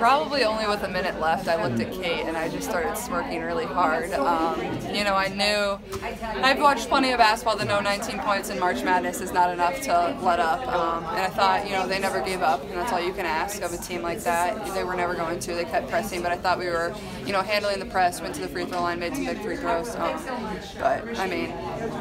Probably only with a minute left, I looked at Kate and I just started smirking really hard. Um, you know, I knew I've watched plenty of basketball to know 19 points in March Madness is not enough to let up. Um, and I thought, you know, they never gave up, and that's all you can ask of a team like that. They were never going to. They kept pressing, but I thought we were, you know, handling the press, went to the free throw line, made some big free throws. Um, but I mean,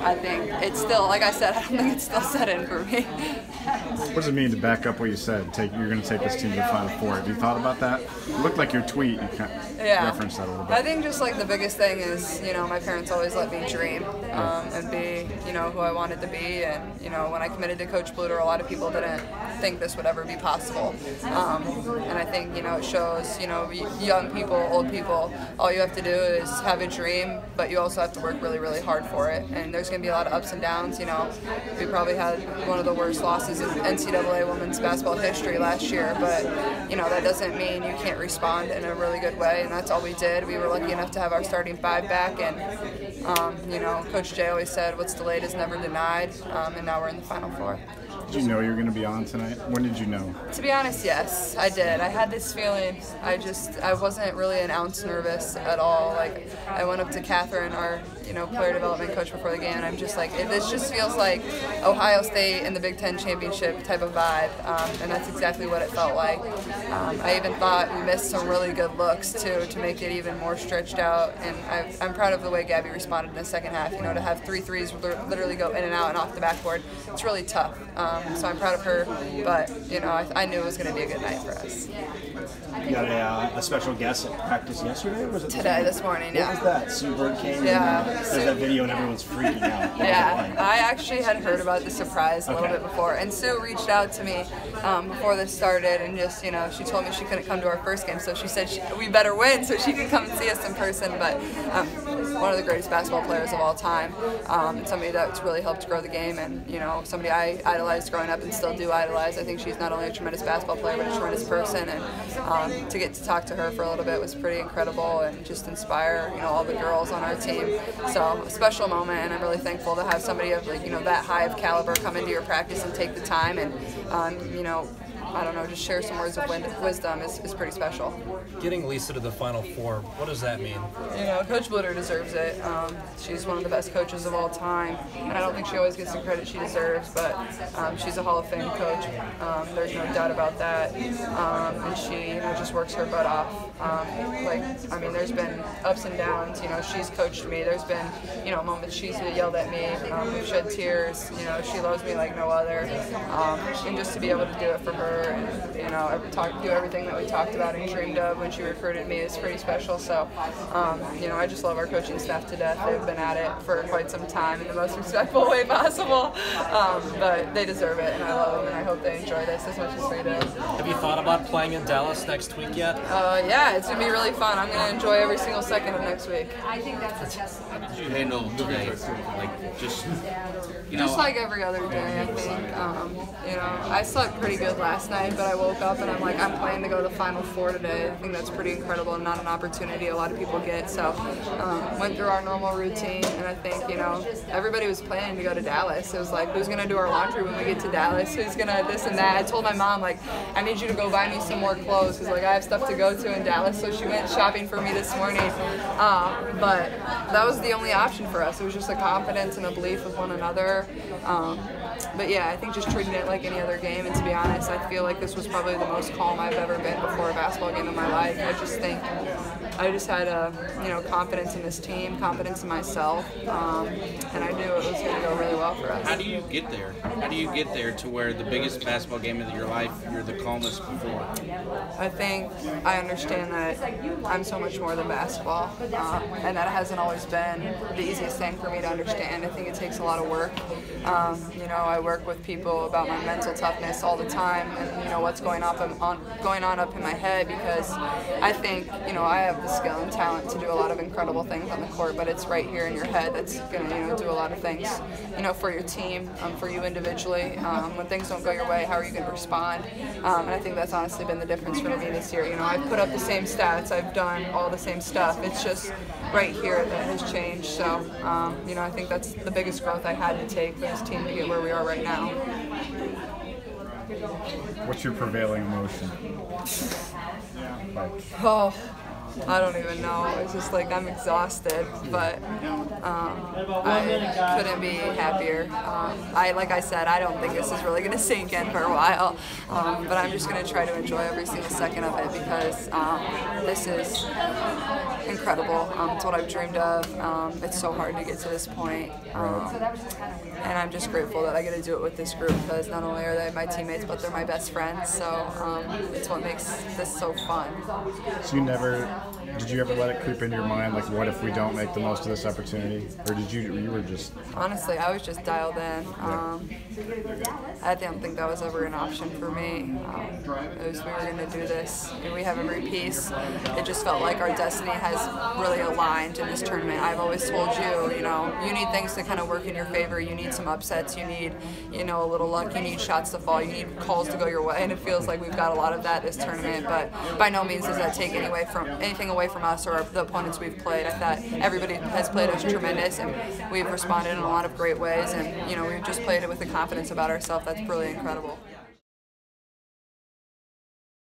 I think it's still, like I said, I don't think it's still set in for me. What does it mean to back up what you said? Take you're going to take this team to the Final Four. Have you thought about that? It looked like your tweet. You kind of yeah. referenced that a little bit. I think just like the biggest thing is, you know, my parents always let me dream um, and be, you know, who I wanted to be. And you know, when I committed to Coach Bluder, a lot of people didn't think this would ever be possible. Um, and I think, you know, it shows, you know, young people, old people, all you have to do is have a dream, but you also have to work really, really hard for it. And there's going to be a lot of ups and downs. You know, we probably had one of the worst losses in NCAA women's basketball history last year, but you know that doesn't mean you can't respond in a really good way, and that's all we did. We were lucky enough to have our starting five back, and um, you know, Coach Jay always said, "What's delayed is never denied," um, and now we're in the Final Four. Did you know you were going to be on tonight? When did you know? To be honest, yes, I did. I had this feeling. I just, I wasn't really an ounce nervous at all. Like, I went up to Catherine, our, you know, player development coach before the game, and I'm just like, it, this just feels like Ohio State in the Big Ten championship type of vibe, um, and that's exactly what it felt like. Um, I even thought we missed some really good looks too to make it even more stretched out, and i am proud of the way Gabby responded in the second half. You know, to have three threes literally go in and out and off the backboard, it's really tough. Um, so I'm proud of her. But you know, I, I knew it was going to be a good night for us. You got a, uh, a special guest at practice yesterday, was it today? This morning, yeah. What was that? Sue Bird came. Yeah. And, uh, there's that video, and everyone's freaking out. What yeah, I actually had heard about the surprise a okay. little bit before, and Sue reached out to me um, before this started, and just you know, she told me she couldn't come to our first game, so she said she, we better win so she can come and see us in person. But um, one of the greatest basketball players of all time, um, somebody that's really helped grow the game, and you know, somebody I idolized growing up and still do idolize. I think she's not only a tremendous basketball player, but a tremendous person, and um, to get to talk to her for a little bit was pretty incredible, and just inspire you know all the girls on our team. So a special moment, and I'm really thankful to have somebody of like you know that high of caliber come into your practice and take the time, and um, you know I don't know, just share some words of wisdom is, is pretty special. Getting Lisa to the Final Four, what does that mean? You know, Coach Bluder deserves it. Um, she's one of the best coaches of all time, and I don't think she always gets the credit she deserves, but um, she's a Hall of Fame coach. Um, there's no doubt about that. Um, and she, you know, just works her butt off. Um, like, I mean, there's been ups and downs. You know, she's coached me. There's been, you know, moments she's yelled at me. Um, we've shed tears. You know, she loves me like no other. and just to be able to do it for her and you know talk, do everything that we talked about and dreamed of when she recruited me is pretty special. So um, you know I just love our coaching staff to death. They've been at it for quite some time in the most respectful way possible, um, but they deserve it, and I love them, and I hope they enjoy this as much as we do. Have you thought about playing in Dallas next week yet? Uh, yeah, it's gonna be really fun. I'm gonna enjoy every single second of next week. I think that's How did you handle today? Like just you know, just like every other day, I think. Um, you know, I slept pretty good last night, but I woke up and I'm like, I'm planning to go to the Final Four today. I think that's pretty incredible and not an opportunity a lot of people get. So um, went through our normal routine, and I think you know everybody was planning to go to Dallas. It was like, who's gonna do our laundry when we get to Dallas? Who's gonna this and that? I told my mom like, I need you to go buy me some more clothes because like I have stuff to go to in Dallas. So she went shopping for me this morning. Uh, but that was the only option for us. It was just a confidence and a belief of one another. Um, but yeah, I think just treating it like any other game. And to be honest, I feel like this was probably the most calm I've ever been before a basketball game in my life. I just think I just had a you know confidence in this team, confidence in myself, um, and I knew it was going to go really well for us. How do you get there? How do you get there to where the biggest basketball game of your life, you're the calmest before? I think I understand that I'm so much more than basketball, uh, and that hasn't always been the easiest thing for me to understand. I think it takes a lot of work. Um, you know, I work with people about my mental toughness all the time, and you know what's going on, on going on up in my head because I think you know I have the skill and talent to do a lot of incredible things on the court, but it's right here in your head that's going to you know do a lot of things, you know, for your team, um, for you individually. Um, when things don't go your way, how are you going to respond? Um, and I think that's honestly been the difference for me this year. You know, I've put up the same stats, I've done all the same stuff. It's just right here that has changed. So, um, you know, I think that's the biggest growth I had to take for this team to get where we are right now. What's your prevailing emotion? Like, Oh, I don't even know. It's just like I'm exhausted, but um, I couldn't be happier. Um, I, like I said, I don't think this is really going to sink in for a while, um, but I'm just going to try to enjoy every single second of it because um, this is incredible. Um, it's what I've dreamed of. Um, it's so hard to get to this point. And I'm just grateful that I get to do it with this group because not only are they my teammates, but they're my best friends. So it's what makes this so fun. so you never, did you ever let it creep into your mind, like, what if we don't make the most of this opportunity? Or did you, you were just, Honestly, I was just dialed in. Um, I didn't think that was ever an option for me. Um, it was we were going to do this. and we have every piece. It just felt like our destiny has really aligned in this tournament. I've always told you, you know, you need things to kind of work in your favor. You need some upsets. You need, you know, a little luck. You need shots to fall. You need calls to go your way. And it feels like we've got a lot of that this tournament. But by no means does that take any way from anything away from us or the opponents we've played. I thought everybody has played us tremendous, and we've responded in a lot of great ways. And you know, we've just played it with the confidence about ourselves. That's really incredible.